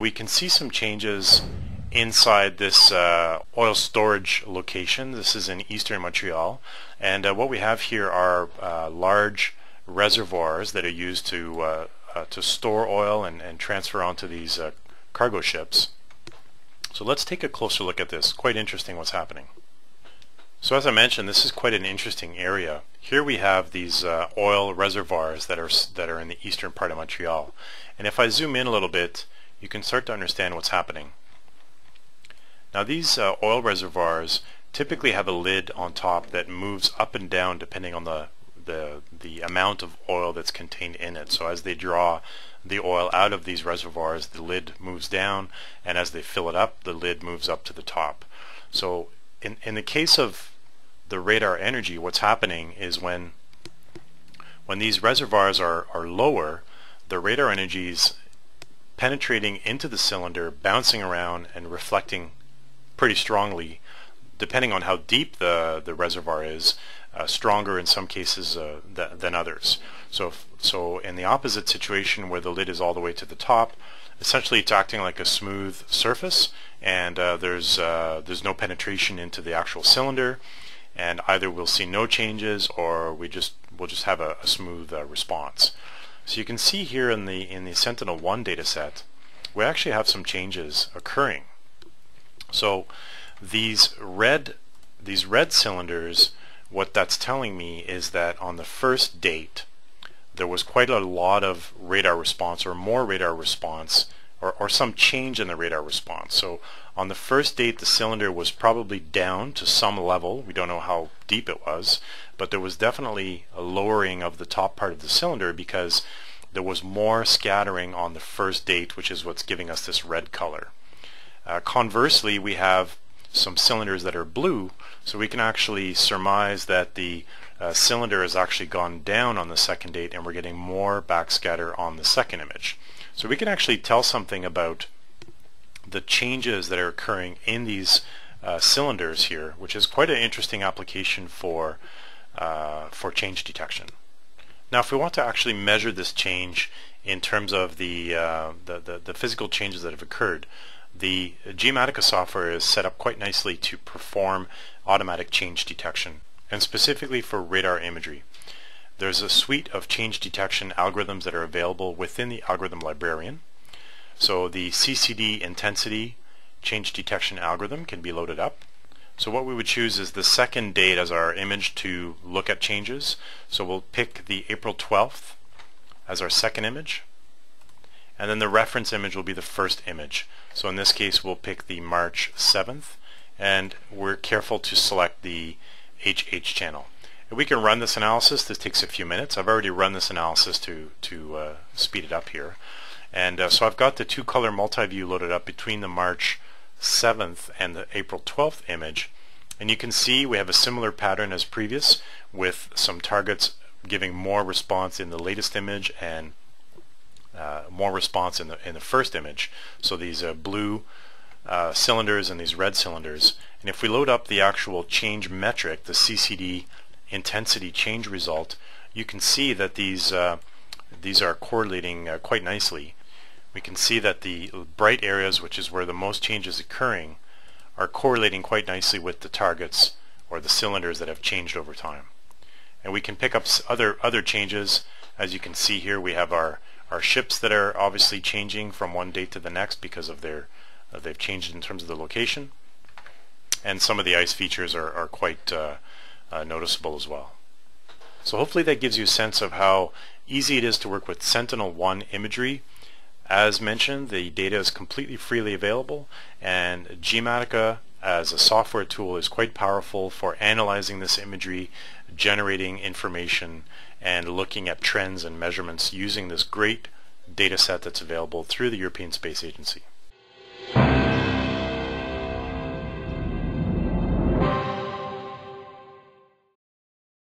We can see some changes inside this uh, oil storage location. This is in eastern Montreal. And uh, what we have here are uh, large reservoirs that are used to, uh, uh, to store oil and, and transfer onto these uh, cargo ships. So let's take a closer look at this. Quite interesting what's happening. So as I mentioned, this is quite an interesting area. Here we have these oil reservoirs that are, that are in the eastern part of Montreal. And if I zoom in a little bit, you can start to understand what's happening. Now these uh, oil reservoirs typically have a lid on top that moves up and down depending on the, the, the amount of oil that's contained in it. So as they draw the oil out of these reservoirs, the lid moves down, and as they fill it up, the lid moves up to the top. So in, in the case of the radar energy, what's happening is when when these reservoirs are, are lower, the radar energies penetrating into the cylinder, bouncing around and reflecting pretty strongly, depending on how deep the, the reservoir is, uh, stronger in some cases uh, th than others. So, so in the opposite situation where the lid is all the way to the top, essentially it's acting like a smooth surface and uh, there's, uh, there's no penetration into the actual cylinder and either we'll see no changes or we just, we'll just have a, a smooth uh, response. So you can see here in the in the Sentinel-1 dataset, we actually have some changes occurring. So these red these red cylinders, what that's telling me is that on the first date, there was quite a lot of radar response or more radar response or, or some change in the radar response. So on the first date, the cylinder was probably down to some level. We don't know how deep it was, but there was definitely a lowering of the top part of the cylinder because there was more scattering on the first date, which is what's giving us this red color. Uh, conversely, we have some cylinders that are blue, so we can actually surmise that the uh, cylinder has actually gone down on the second date and we're getting more backscatter on the second image. So we can actually tell something about the changes that are occurring in these uh, cylinders here, which is quite an interesting application for, uh, for change detection. Now if we want to actually measure this change in terms of the, uh, the, the, the, physical changes that have occurred, the Geomatica software is set up quite nicely to perform automatic change detection, and specifically for radar imagery. There's a suite of change detection algorithms that are available within the algorithm librarian. So the CCD intensity change detection algorithm can be loaded up. So what we would choose is the second date as our image to look at changes. So we'll pick the April 12th as our second image. And then the reference image will be the first image. So in this case we'll pick the March 7th and we're careful to select the HH channel. We can run this analysis. This takes a few minutes. I've already run this analysis to, to uh, speed it up here. And uh, so I've got the two color multi-view loaded up between the March 7th and the April 12th image. And you can see we have a similar pattern as previous with some targets giving more response in the latest image and uh, more response in the in the first image. So these uh, blue uh, cylinders and these red cylinders. And if we load up the actual change metric, the CCD intensity change result, you can see that these uh, these are correlating uh, quite nicely. We can see that the bright areas, which is where the most change is occurring, are correlating quite nicely with the targets or the cylinders that have changed over time. And we can pick up other other changes. As you can see here, we have our our ships that are obviously changing from one date to the next because of their uh, they've changed in terms of the location. And some of the ice features are, are quite uh, noticeable as well. So hopefully that gives you a sense of how easy it is to work with Sentinel-1 imagery. As mentioned, the data is completely freely available and Geomatica as a software tool is quite powerful for analyzing this imagery, generating information, and looking at trends and measurements using this great data set that's available through the European Space Agency.